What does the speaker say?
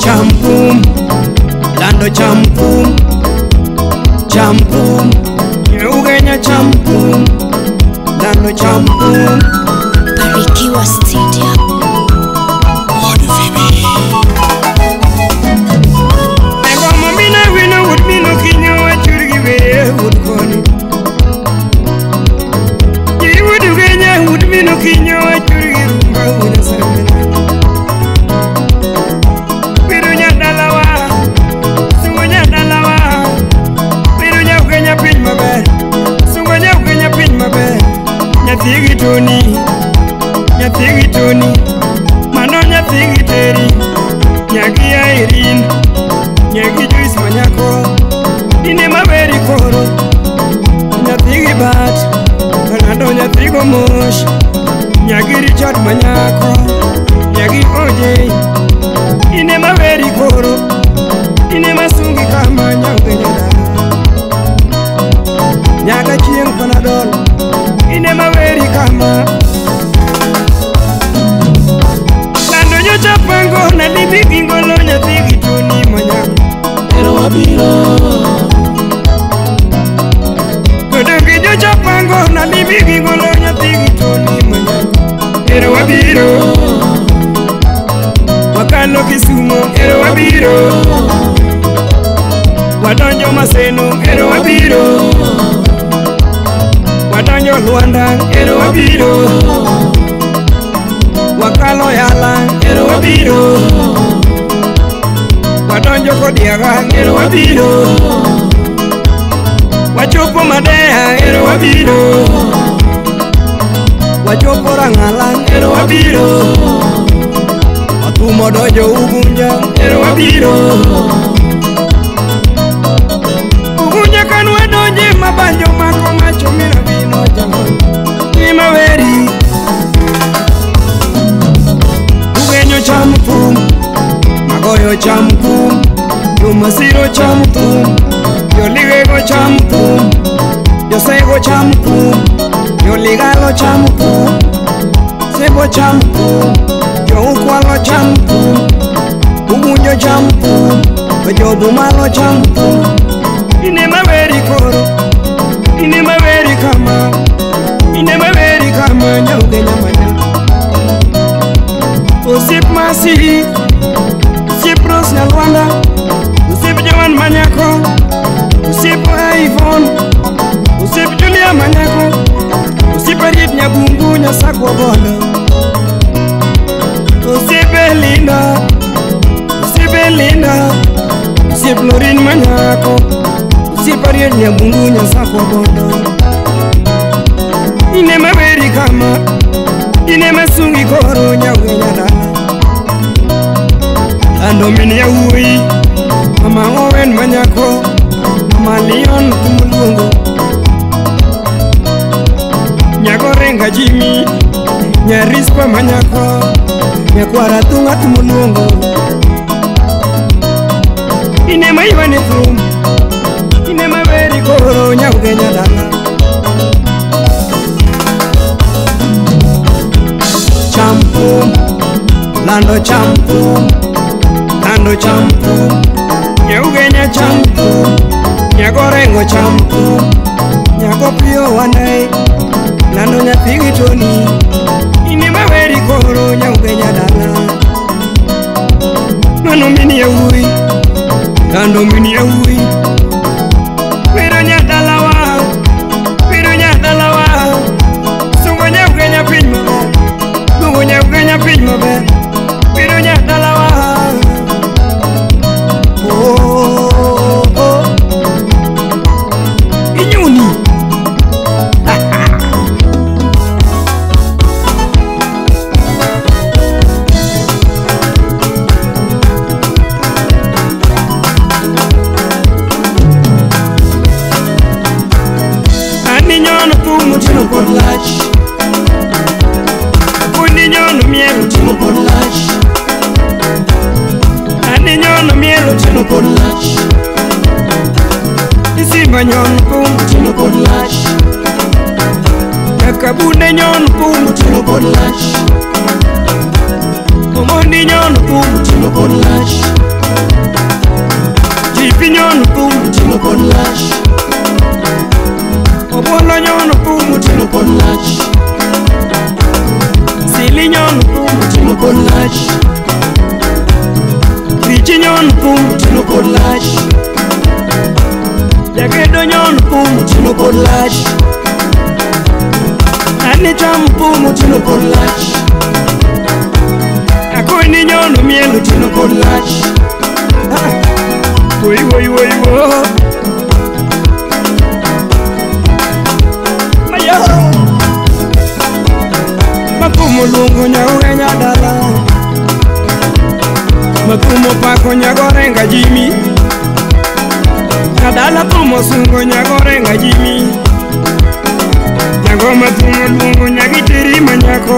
Champum, lando champum, champum, ugenya champum, lando champum. chigituni manonya dzigiteri nyaki yairini nyaki juisi manyako ine maveri koro nyadzigi bat kana ndonya dzigo mosha nyaki richard manyako nyaki ojei jo pango na ni mimi ngolo nyati gitoni mwenye Ero wabiro Wakalo kisumo Ero wabiro Wadonyo maseno Ero wabiro Wadonyo luanda Ero wabiro Wakalo yala Ero wabiro Wadonyo kodiaga Ero wabiro Ero wabiro wachopo madeha ero wabiro wachopo rangalan ero wabiro matumo donjo ugunja ero wabiro ugunja kanwedonje mabanjo mako macho mirabinoja imaweri ugenyo cham thum magoyo cham thum jomasiro cham thum yo ligue go champú yo sé go champú yo liga lo champú sé go champú yo ucua lo champú umuño champú pe yo duma lo champú ine maveri coro ine maveri cama ine maveri cama ñauge ñamaña osip masii florin manyako siparier nyabundu nyasako godo ine maberi kama ine masungi koro nyawenyada ando min yawuoyi mama owen manyako mama lion kumuluongo nyakorenga jimi nyarispa manyako nyakwara tung'at muluongo ine maiva nepfumu ine maveri koronya kukenya dana champumu lando champumu lando champumu nyaukenya champumu nyakorengo champumu nyakopiyowandai lando nyapikitoni ine maveri koronya kukenya dana nanomini yauri Kando mini ya wii nyonkunekabune nyonkunomondi nyonkunjipi nyonkunomolo nyonkunsili nyonkun richi nyonkun polache anetampo motino polache akoininyonomielo tino polache woiwoiwoiwo makumulungu nyauhenya dala makumu pako nyagorenga jimi dala tumo sungo nyagore nga jimi nyago matungo lungo nyagitirima nyako